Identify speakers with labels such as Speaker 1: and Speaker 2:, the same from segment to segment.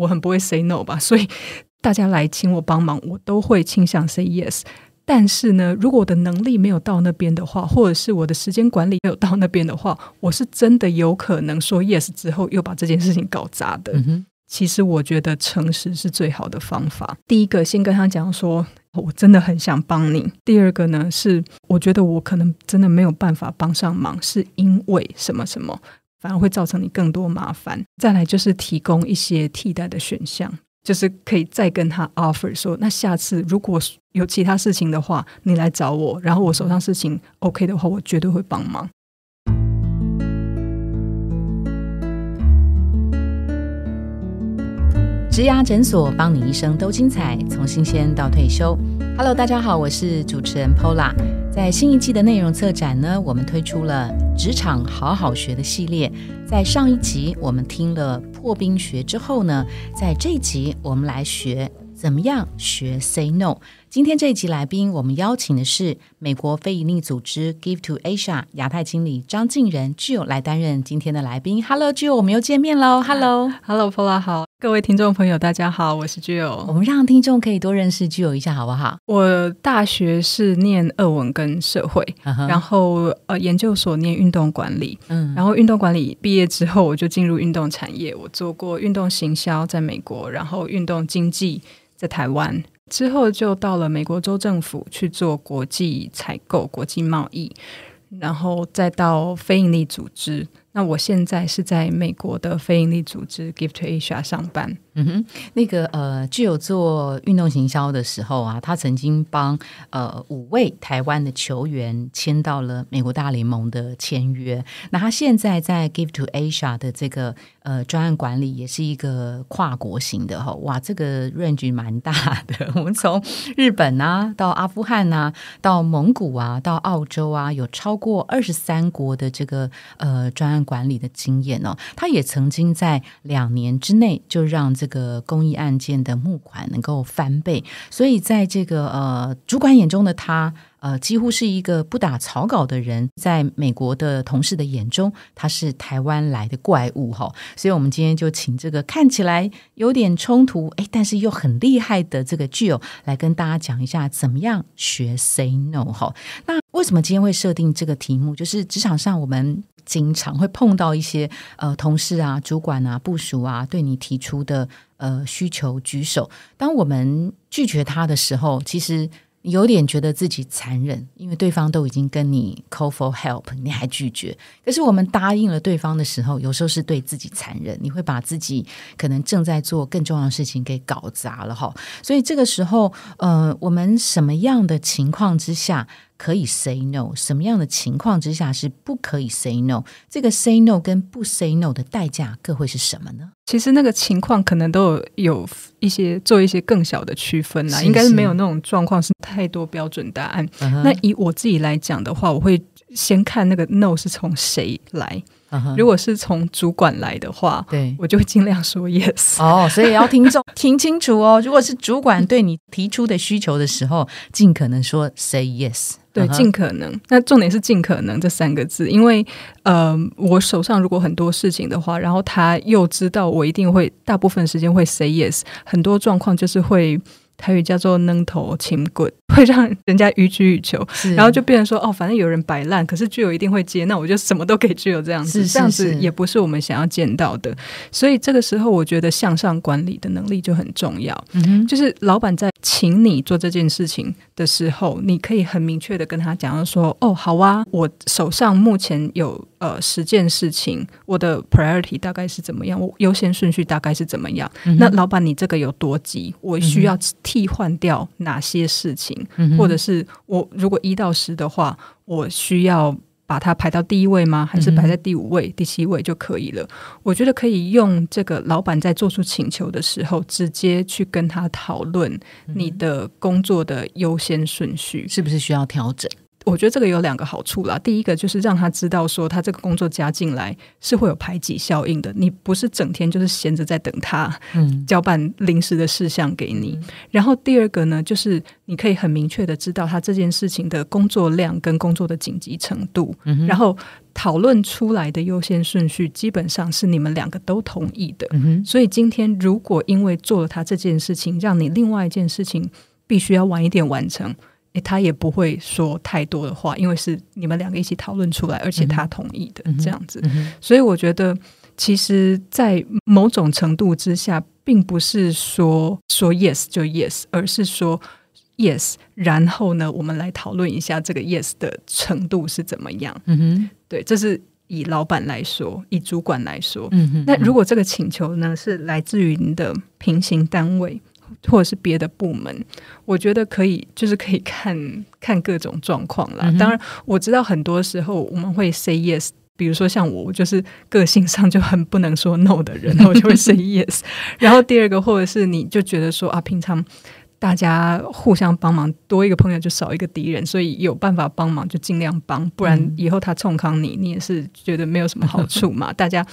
Speaker 1: 我很不会 say no 吧，所以大家来请我帮忙，我都会倾向 say yes。但是呢，如果我的能力没有到那边的话，或者是我的时间管理没有到那边的话，我是真的有可能说 yes 之后又把这件事情搞砸的。其实我觉得诚实是最好的方法。第一个，先跟他讲说，我真的很想帮你。第二个呢，是我觉得我可能真的没有办法帮上忙，是因为什么什么，反而会造成你更多麻烦。再来就是提供一些替代的选项，就是可以再跟他 offer 说，那下次如果有其他事情的话，你来找我，然后我手上事情 OK 的话，我绝对会帮忙。
Speaker 2: 植牙诊所，帮你一生都精彩，从新鲜到退休。Hello，大家好，我是主持人 Pola。在新一季的内容策展呢，我们推出了职场好好学的系列。在上一集我们听了破冰学之后呢，在这一集我们来学怎么样学 Say No。今天这一集来宾，我们邀请的是美国非营利组织 Give to Asia 亚太经理张静仁 Jo 来担任今天的来宾。Hello，Jill，我们又见面喽。
Speaker 1: Hello，Hello，Paula，好，各位听众朋友，大家好，我是 Jill。
Speaker 2: 我们让听众可以多认识 Jill 一下，好不好？
Speaker 1: 我大学是念俄文跟社会，然后呃，研究所念运动管理，嗯，然后运动管理毕业之后，我就进入运动产业，我做过运动行销在美国，然后运动经济在台湾。之后就到了美国州政府去做国际采购、国际贸易，然后再到非营利组织。那我现在是在美国的非营利组织 Give to Asia 上班。
Speaker 2: 嗯哼，那个呃，具有做运动行销的时候啊，他曾经帮呃五位台湾的球员签到了美国大联盟的签约。那他现在在 Give to Asia 的这个呃专案管理，也是一个跨国型的哈。哇，这个 range 蛮大的。我们从日本啊，到阿富汗啊，到蒙古啊，到澳洲啊，有超过二十三国的这个呃专案。管理的经验哦，他也曾经在两年之内就让这个公益案件的募款能够翻倍，所以在这个呃主管眼中的他，呃几乎是一个不打草稿的人，在美国的同事的眼中，他是台湾来的怪物哈。所以我们今天就请这个看起来有点冲突哎，但是又很厉害的这个 Jill 来跟大家讲一下怎么样学 Say No 哈。那为什么今天会设定这个题目？就是职场上我们。经常会碰到一些呃同事啊、主管啊、部署啊对你提出的呃需求举手，当我们拒绝他的时候，其实有点觉得自己残忍，因为对方都已经跟你 call for help，你还拒绝。可是我们答应了对方的时候，有时候是对自己残忍，你会把自己可能正在做更重要的事情给搞砸了哈。所以这个时候，呃，我们什么样的情况之下？可以 say no，什么样的情况之下是不可以 say no？这个 say no 跟不 say no 的代价各会是什么呢？
Speaker 1: 其实那个情况可能都有有一些做一些更小的区分啦，应该是没有那种状况是太多标准答案。那以我自己来讲的话，我会先看那个 no 是从谁来。如果是从主管来的话，
Speaker 2: 对
Speaker 1: 我就会尽量说 yes。
Speaker 2: 哦，所以要听众 听清楚哦。如果是主管对你提出的需求的时候，尽可能说 say yes。
Speaker 1: 对，尽可能。那重点是尽可能这三个字，因为呃，我手上如果很多事情的话，然后他又知道我一定会大部分时间会 say yes，很多状况就是会。台语叫做“扔头请滚”，会让人家予取予求，然后就变成说：“哦，反正有人摆烂，可是具有一定会接，那我就什么都给具有这样子，这样子也不是我们想要见到的。”所以这个时候，我觉得向上管理的能力就很重要。嗯就是老板在请你做这件事情的时候，你可以很明确的跟他讲说：“哦，好啊，我手上目前有。”呃，十件事情，我的 priority 大概是怎么样？我优先顺序大概是怎么样？那老板，你这个有多急？我需要替换掉哪些事情？或者是我如果一到十的话，我需要把它排到第一位吗？还是排在第五位、第七位就可以了？我觉得可以用这个老板在做出请求的时候，直接去跟他讨论你的工作的优先顺序
Speaker 2: 是不是需要调整。
Speaker 1: 我觉得这个有两个好处啦。第一个就是让他知道说，他这个工作加进来是会有排挤效应的。你不是整天就是闲着在等他嗯交办临时的事项给你。然后第二个呢，就是你可以很明确的知道他这件事情的工作量跟工作的紧急程度，然后讨论出来的优先顺序基本上是你们两个都同意的。所以今天如果因为做了他这件事情，让你另外一件事情必须要晚一点完成。诶，他也不会说太多的话，因为是你们两个一起讨论出来，而且他同意的这样子。所以我觉得，其实，在某种程度之下，并不是说说 yes 就 yes，而是说 yes，然后呢，我们来讨论一下这个 yes 的程度是怎么样。嗯哼，对，这是以老板来说，以主管来说。嗯哼，那如果这个请求呢，是来自于你的平行单位。或者是别的部门，我觉得可以，就是可以看看各种状况啦。当然，我知道很多时候我们会 say yes，比如说像我，我就是个性上就很不能说 no 的人，我就会 say yes。然后第二个，或者是你就觉得说啊，平常大家互相帮忙，多一个朋友就少一个敌人，所以有办法帮忙就尽量帮，不然以后他冲康你，你也是觉得没有什么好处嘛。大家。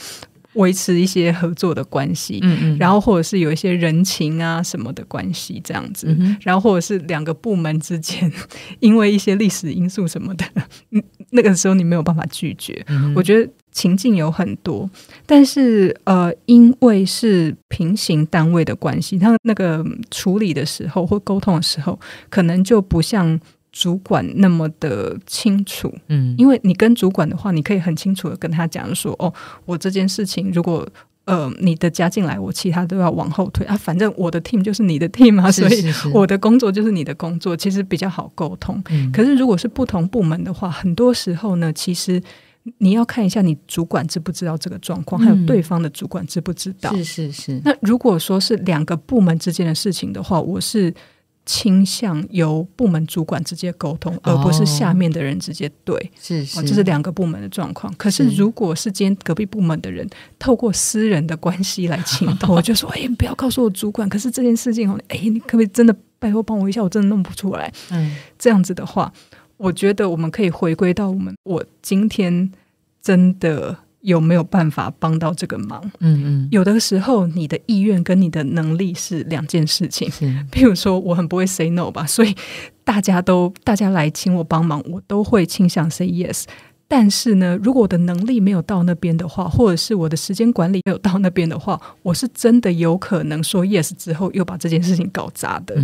Speaker 1: 维持一些合作的关系，嗯嗯，然后或者是有一些人情啊什么的关系这样子，然后或者是两个部门之间 因为一些历史因素什么的，嗯，那个时候你没有办法拒绝。我觉得情境有很多，但是呃，因为是平行单位的关系，他那个处理的时候或沟通的时候，可能就不像。主管那么的清楚，嗯，因为你跟主管的话，你可以很清楚的跟他讲说，哦，我这件事情如果呃你的加进来，我其他都要往后推啊，反正我的 team 就是你的 team 啊，所以我的工作就是你的工作，其实比较好沟通。可是如果是不同部门的话，很多时候呢，其实你要看一下你主管知不知道这个状况，还有对方的主管知不知道。
Speaker 2: 是是是。
Speaker 1: 那如果说是两个部门之间的事情的话，我是。倾向由部门主管直接沟通，而不是下面的人直接对，
Speaker 2: 是是，
Speaker 1: 这是两个部门的状况。可是如果是今天隔壁部门的人透过私人的关系来请 托，就说：“哎，不要告诉我主管。”可是这件事情哦，哎，你可不可以真的拜托帮我一下？我真的弄不出来。嗯，这样子的话，我觉得我们可以回归到我们，我今天真的。有没有办法帮到这个忙？嗯嗯，有的时候你的意愿跟你的能力是两件事情。譬如说，我很不会 say no 吧，所以大家都大家来请我帮忙，我都会倾向 say yes。但是呢，如果我的能力没有到那边的话，或者是我的时间管理没有到那边的话，我是真的有可能说 yes 之后又把这件事情搞砸的。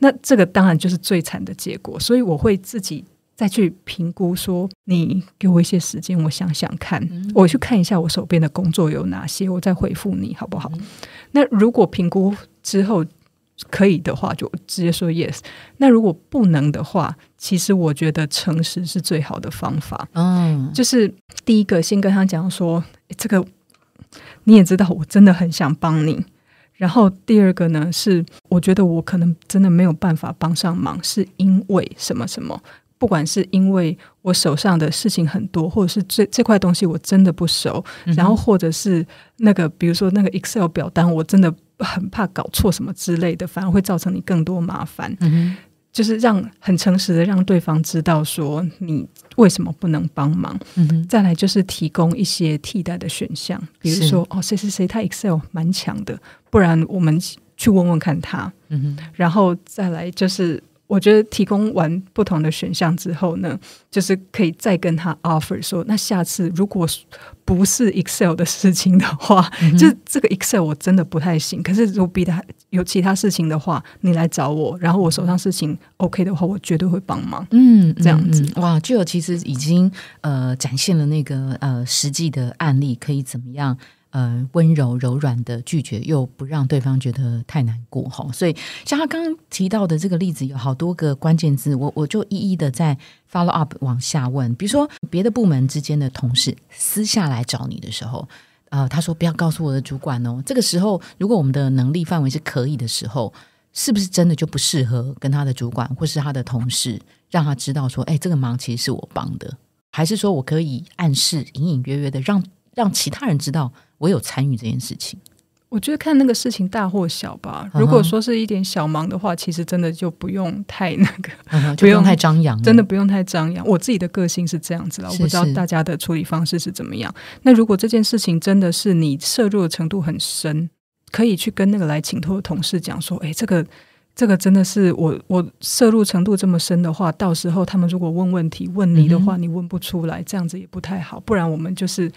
Speaker 1: 那这个当然就是最惨的结果。所以我会自己。再去评估，说你给我一些时间，我想想看，我去看一下我手边的工作有哪些，我再回复你好不好？那如果评估之后可以的话，就直接说 yes。那如果不能的话，其实我觉得诚实是最好的方法。嗯，就是第一个先跟他讲说，这个你也知道，我真的很想帮你。然后第二个呢，是我觉得我可能真的没有办法帮上忙，是因为什么什么。不管是因为我手上的事情很多，或者是这这块东西我真的不熟，然后或者是那个，比如说那个 Excel 表单，我真的很怕搞错什么之类的，反而会造成你更多麻烦。嗯就是让很诚实的让对方知道说你为什么不能帮忙。嗯再来就是提供一些替代的选项，比如说哦谁谁谁他 Excel 蛮强的，不然我们去问问看他。嗯然后再来就是。我觉得提供完不同的选项之后呢，就是可以再跟他 offer 说，那下次如果不是 Excel 的事情的话，就这个 Excel 我真的不太行。可是如果比他有其他事情的话，你来找我，然后我手上事情 OK 的话，我绝对会帮忙。嗯，这样子
Speaker 2: 哇，就有其实已经呃展现了那个呃实际的案例，可以怎么样？呃，温柔柔软的拒绝，又不让对方觉得太难过哈。所以，像他刚刚提到的这个例子，有好多个关键字，我我就一一的在 follow up 往下问。比如说，别的部门之间的同事私下来找你的时候，呃，他说不要告诉我的主管哦。这个时候，如果我们的能力范围是可以的时候，是不是真的就不适合跟他的主管或是他的同事让他知道说，哎，这个忙其实是我帮的，还是说我可以暗示、隐隐约约的让让其他人知道？我有参与这件事情，
Speaker 1: 我觉得看那个事情大或小吧。如果说是一点小忙的话，其实真的就不用太那个，
Speaker 2: 不用太张扬，
Speaker 1: 真的不用太张扬。我自己的个性是这样子了，我不知道大家的处理方式是怎么样。那如果这件事情真的是你摄入的程度很深，可以去跟那个来请托的同事讲说：“哎，这个这个真的是我我摄入程度这么深的话，到时候他们如果问问题问你的话，你问不出来，这样子也不太好。不然我们就是。”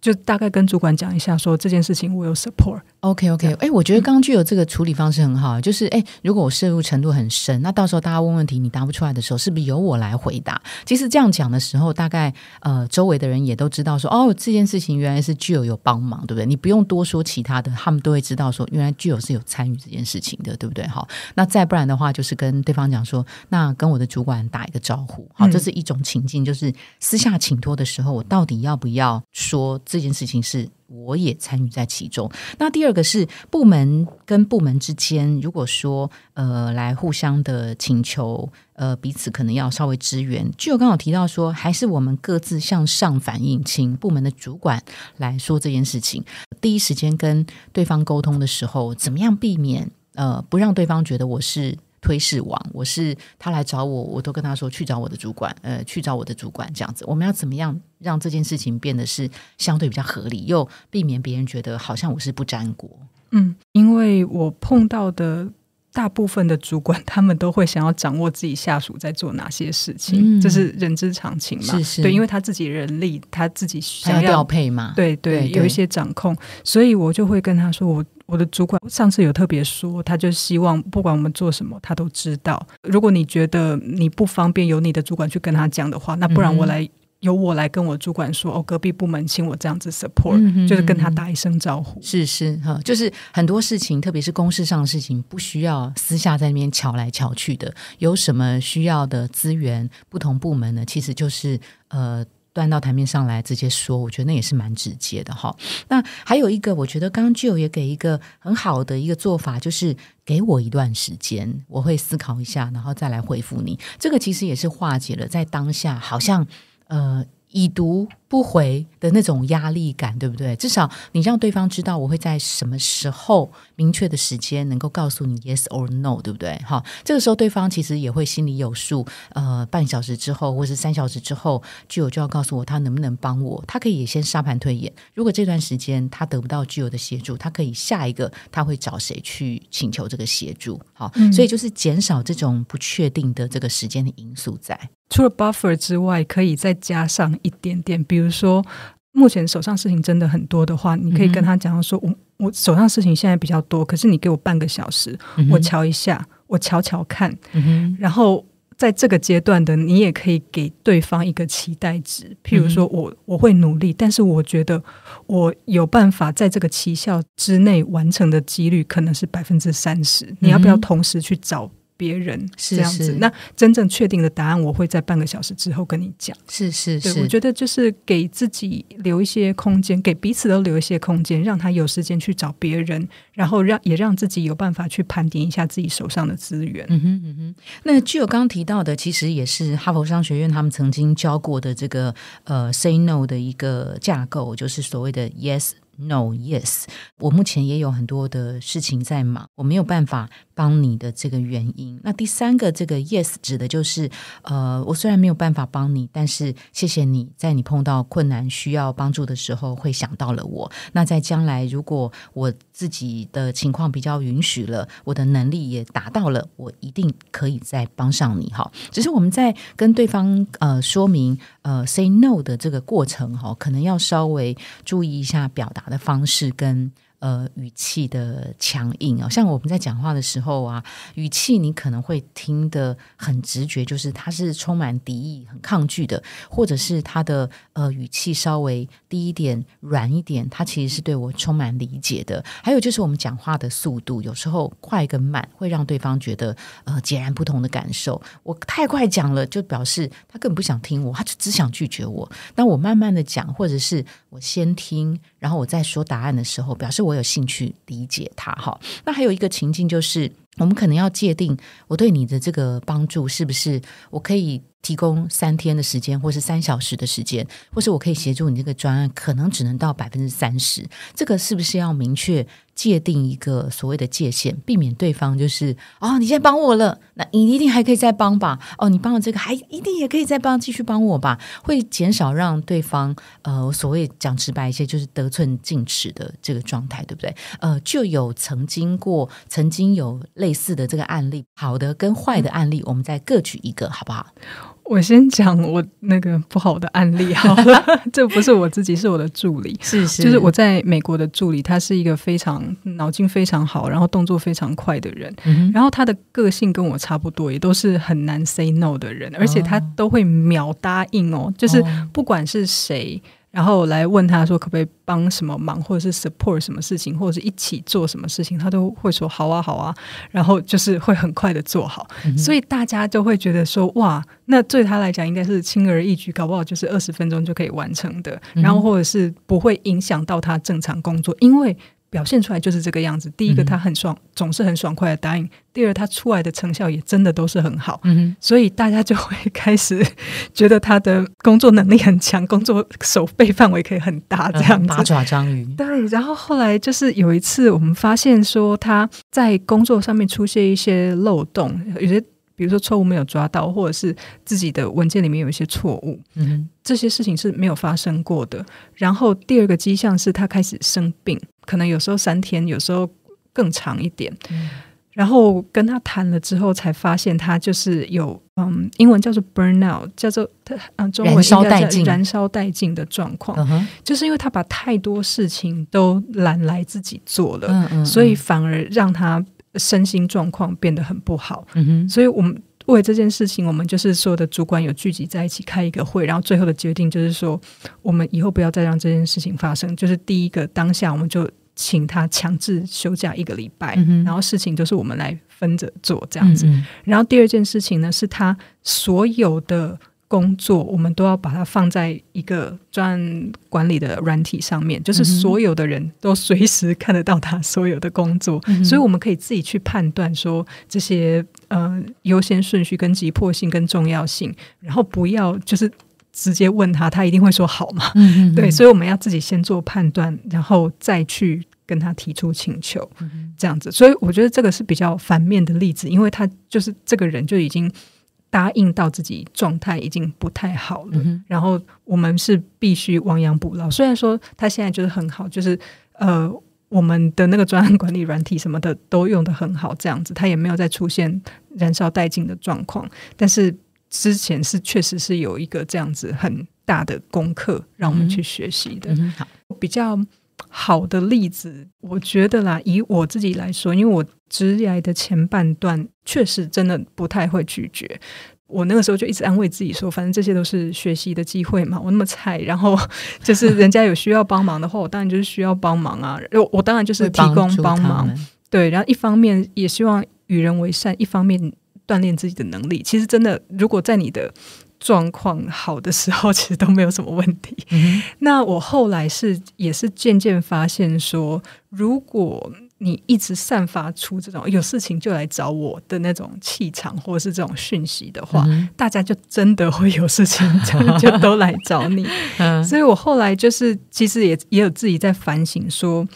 Speaker 1: 就大概跟主管讲一下，说这件事情我有 support。
Speaker 2: OK OK，哎，我觉得刚刚具有这个处理方式很好，就是哎，如果我摄入程度很深，那到时候大家问问题你答不出来的时候，是不是由我来回答？其实这样讲的时候，大概呃周围的人也都知道说，哦，这件事情原来是具有有帮忙，对不对？你不用多说其他的，他们都会知道说，原来具有是有参与这件事情的，对不对？好，那再不然的话，就是跟对方讲说，那跟我的主管打一个招呼，好，这是一种情境，就是私下请托的时候，我到底要不要说？这件事情是我也参与在其中。那第二个是部门跟部门之间，如果说呃来互相的请求，呃彼此可能要稍微支援。就有刚好提到说，还是我们各自向上反映，请部门的主管来说这件事情。第一时间跟对方沟通的时候，怎么样避免呃不让对方觉得我是。推事王，我是他来找我，我都跟他说去找我的主管，呃，去找我的主管这样子。我们要怎么样让这件事情变得是相对比较合理，又避免别人觉得好像我是不沾锅？
Speaker 1: 嗯，因为我碰到的大部分的主管，他们都会想要掌握自己下属在做哪些事情，这是人之常情嘛？
Speaker 2: 是是，
Speaker 1: 对，因为他自己人力，他自己想要
Speaker 2: 调配嘛？
Speaker 1: 对对，有一些掌控，所以我就会跟他说我。我的主管上次有特别说，他就希望不管我们做什么，他都知道。如果你觉得你不方便由你的主管去跟他讲的话，那不然我来由我来跟我主管说，哦，隔壁部门请我这样子 support，就是跟他打一声招呼。
Speaker 2: 是是哈，就是很多事情，特别是公事上的事情，不需要私下在那边瞧来瞧去的。有什么需要的资源，不同部门呢，其实就是呃。端到台面上来直接说，我觉得那也是蛮直接的哈。那还有一个，我觉得刚刚 Jo 也给一个很好的一个做法，就是给我一段时间，我会思考一下，然后再来回复你。这个其实也是化解了在当下好像呃已读。不回的那种压力感，对不对？至少你让对方知道我会在什么时候明确的时间能够告诉你 yes or no，对不对？好，这个时候对方其实也会心里有数。呃，半小时之后或是三小时之后，具有就要告诉我他能不能帮我。他可以也先沙盘推演，如果这段时间他得不到具有的协助，他可以下一个他会找谁去请求这个协助。好，所以就是减少这种不确定的这个时间的因素在。
Speaker 1: 除了 buffer 之外，可以再加上一点点，比如说，目前手上事情真的很多的话，你可以跟他讲说，我我手上事情现在比较多，可是你给我半个小时，我瞧一下，我瞧瞧看，然后在这个阶段的，你也可以给对方一个期待值，譬如说我我会努力，但是我觉得我有办法在这个期效之内完成的几率可能是百分之三十，你要不要同时去找？别人是这样子，那真正确定的答案，我会在半个小时之后跟你讲。
Speaker 2: 是是是，
Speaker 1: 我觉得就是给自己留一些空间，给彼此都留一些空间，让他有时间去找别人，然后让也让自己有办法去盘点一下自己手上的资源。
Speaker 2: 嗯哼嗯哼。那具有刚刚提到的，其实也是哈佛商学院他们曾经教过的这个呃 “say no” 的一个架构，就是所谓的 “yes”。No, yes，我目前也有很多的事情在忙，我没有办法帮你的这个原因。那第三个，这个 yes 指的就是，呃，我虽然没有办法帮你，但是谢谢你在你碰到困难需要帮助的时候会想到了我。那在将来，如果我自己的情况比较允许了，我的能力也达到了，我一定可以再帮上你哈。只是我们在跟对方呃说明呃 say no 的这个过程哈，可能要稍微注意一下表达。的方式跟。呃，语气的强硬啊，像我们在讲话的时候啊，语气你可能会听得很直觉，就是他是充满敌意、很抗拒的，或者是他的呃语气稍微低一点、软一点，他其实是对我充满理解的。还有就是我们讲话的速度，有时候快跟慢会让对方觉得呃截然不同的感受。我太快讲了，就表示他根本不想听我，他就只想拒绝我。当我慢慢的讲，或者是我先听，然后我再说答案的时候，表示。我有兴趣理解他哈，那还有一个情境就是，我们可能要界定我对你的这个帮助是不是我可以提供三天的时间，或是三小时的时间，或是我可以协助你这个专案，可能只能到百分之三十，这个是不是要明确？界定一个所谓的界限，避免对方就是哦，你现在帮我了，那你一定还可以再帮吧？哦，你帮了这个，还一定也可以再帮，继续帮我吧？会减少让对方呃，所谓讲直白一些，就是得寸进尺的这个状态，对不对？呃，就有曾经过，曾经有类似的这个案例，好的跟坏的案例，我们再各举一个，好不好？
Speaker 1: 我先讲我那个不好的案例好了，这不是我自己，是我的助理，
Speaker 2: 是是，
Speaker 1: 就是我在美国的助理，他是一个非常脑筋非常好，然后动作非常快的人，然后他的个性跟我差不多，也都是很难 say no 的人，而且他都会秒答应哦，就是不管是谁。然后来问他说可不可以帮什么忙，或者是 support 什么事情，或者是一起做什么事情，他都会说好啊好啊，然后就是会很快的做好，所以大家就会觉得说哇，那对他来讲应该是轻而易举，搞不好就是二十分钟就可以完成的，然后或者是不会影响到他正常工作，因为。表现出来就是这个样子。第一个，他很爽，总是很爽快的答应；第二，他出来的成效也真的都是很好。嗯，所以大家就会开始觉得他的工作能力很强，工作手背范围可以很大，这样子。
Speaker 2: 八爪章鱼。
Speaker 1: 对，然后后来就是有一次，我们发现说他在工作上面出现一些漏洞，有些。比如说错误没有抓到，或者是自己的文件里面有一些错误，嗯，这些事情是没有发生过的。然后第二个迹象是他开始生病，可能有时候三天，有时候更长一点。然后跟他谈了之后，才发现他就是有嗯，英文叫做 burnout，叫做嗯，中文
Speaker 2: 燃烧殆尽、
Speaker 1: 燃烧殆尽的状况，就是因为他把太多事情都揽来自己做了，所以反而让他。身心状况变得很不好，所以我们为这件事情，我们就是所有的主管有聚集在一起开一个会，然后最后的决定就是说，我们以后不要再让这件事情发生。就是第一个当下，我们就请他强制休假一个礼拜，然后事情就是我们来分着做这样子。然后第二件事情呢，是他所有的。工作我们都要把它放在一个专管理的软体上面，就是所有的人都随时看得到他所有的工作，所以我们可以自己去判断说这些呃优先顺序跟急迫性跟重要性，然后不要就是直接问他，他一定会说好嘛？对，所以我们要自己先做判断，然后再去跟他提出请求，这样子。所以我觉得这个是比较反面的例子，因为他就是这个人就已经。答应到自己状态已经不太好了，然后我们是必须亡羊补牢。虽然说他现在就是很好，就是呃，我们的那个专案管理软体什么的都用的很好，这样子他也没有再出现燃烧殆尽的状况。但是之前是确实是有一个这样子很大的功课让我们去学习的。好，比较。好的例子，我觉得啦，以我自己来说，因为我职业的前半段确实真的不太会拒绝。我那个时候就一直安慰自己说，反正这些都是学习的机会嘛。我那么菜，然后 就是人家有需要帮忙的话，我当然就是需要帮忙啊。我我当然就是提供帮忙，对。然后一方面也希望与人为善，一方面锻炼自己的能力。其实真的，如果在你的状况好的时候，其实都没有什么问题。那我后来是也是渐渐发现说，如果你一直散发出这种有事情就来找我的那种气场，或者是这种讯息的话，大家就真的会有事情就 就都来找你。所以我后来就是其实也也有自己在反省说。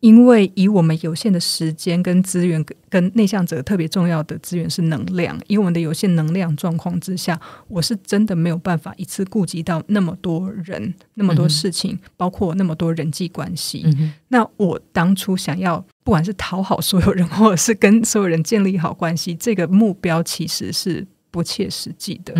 Speaker 1: 因为以我们有限的时间跟资源，跟内向者特别重要的资源是能量。以我们的有限能量状况之下，我是真的没有办法一次顾及到那么多人、那么多事情，包括那么多人际关系。那我当初想要，不管是讨好所有人，或者是跟所有人建立好关系，这个目标其实是不切实际的。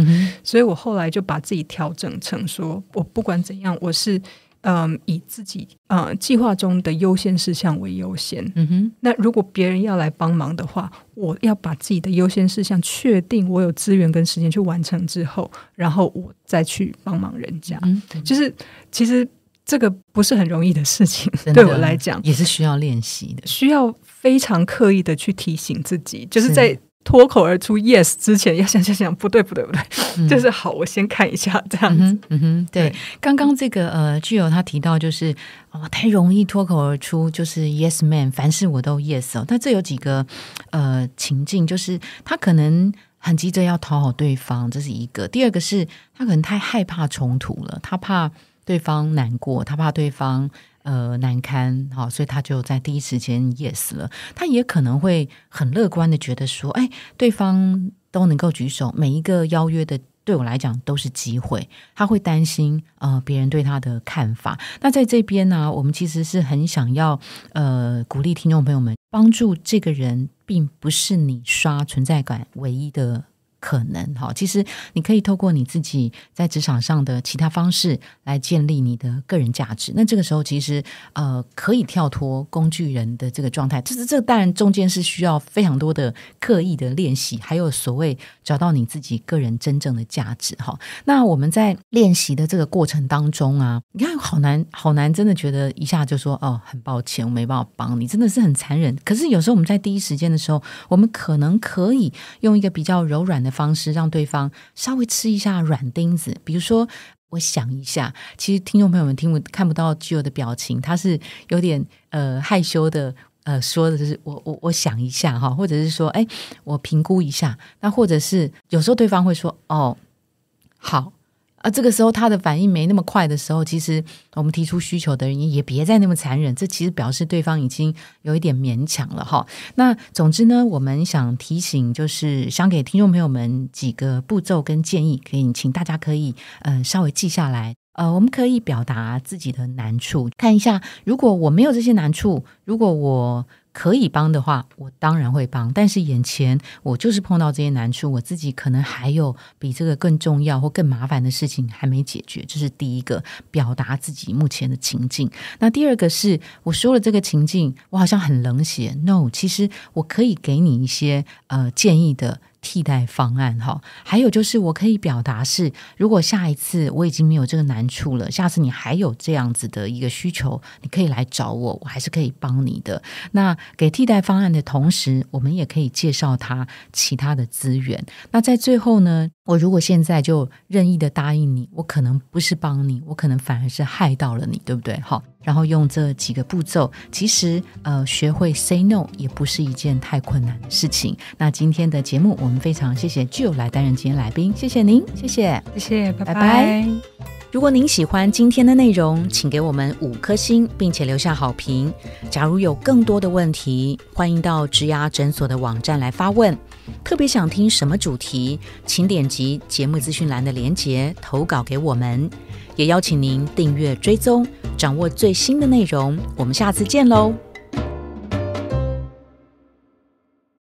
Speaker 1: 所以我后来就把自己调整成说，我不管怎样，我是。嗯，以自己呃计划中的优先事项为优先。嗯哼，那如果别人要来帮忙的话，我要把自己的优先事项确定，我有资源跟时间去完成之后，然后我再去帮忙人家。嗯就是其实这个不是很容易的事情，对我来讲
Speaker 2: 也是需要练习的，
Speaker 1: 需要非常刻意的去提醒自己，就是在。脱口而出 yes 之前要想想想不对不对不对，就是好，我先看一下这样子。
Speaker 2: 嗯哼，对，刚刚这个呃，具有他提到就是哦，太容易脱口而出，就是 yes man，凡事我都 yes 哦。但这有几个呃情境，就是他可能很急着要讨好对方，这是一个；第二个是他可能太害怕冲突了，他怕对方难过，他怕对方。呃难堪，好，所以他就在第一时间 yes 了。他也可能会很乐观的觉得说，哎，对方都能够举手，每一个邀约的。对我来讲都是机会，他会担心呃别人对他的看法。那在这边呢，我们其实是很想要呃鼓励听众朋友们，帮助这个人，并不是你刷存在感唯一的。可能哈，其实你可以透过你自己在职场上的其他方式来建立你的个人价值。那这个时候，其实呃可以跳脱工具人的这个状态。这是这当然中间是需要非常多的刻意的练习，还有所谓找到你自己个人真正的价值哈。那我们在练习的这个过程当中啊，你看好难好难，真的觉得一下就说哦，很抱歉，我没办法帮你，真的是很残忍。可是有时候我们在第一时间的时候，我们可能可以用一个比较柔软的。方式让对方稍微吃一下软钉子，比如说，我想一下，其实听众朋友们听不看不到具有的表情，他是有点呃害羞的，呃说的就是我我我想一下哈，或者是说，哎，我评估一下，那或者是有时候对方会说，哦，好。啊，这个时候他的反应没那么快的时候，其实我们提出需求的人也别再那么残忍，这其实表示对方已经有一点勉强了哈。那总之呢，我们想提醒，就是想给听众朋友们几个步骤跟建议，可以请大家可以嗯稍微记下来。呃，我们可以表达自己的难处，看一下，如果我没有这些难处，如果我。可以帮的话，我当然会帮。但是眼前我就是碰到这些难处，我自己可能还有比这个更重要或更麻烦的事情还没解决。这是第一个，表达自己目前的情境。那第二个是，我说了这个情境，我好像很冷血。No，其实我可以给你一些呃建议的。替代方案哈，还有就是我可以表达是，如果下一次我已经没有这个难处了，下次你还有这样子的一个需求，你可以来找我，我还是可以帮你的。那给替代方案的同时，我们也可以介绍他其他的资源。那在最后呢？我如果现在就任意的答应你，我可能不是帮你，我可能反而是害到了你，对不对？好，然后用这几个步骤，其实呃，学会 say no 也不是一件太困难的事情。那今天的节目，我们非常谢谢具有来担任今天来宾，谢谢您，谢谢，
Speaker 1: 谢谢，拜拜。
Speaker 2: 如果您喜欢今天的内容，请给我们五颗星，并且留下好评。假如有更多的问题，欢迎到植牙诊所的网站来发问。特别想听什么主题，请点击节目资讯栏的连结投稿给我们。也邀请您订阅追踪，掌握最新的内容。我们下次见喽！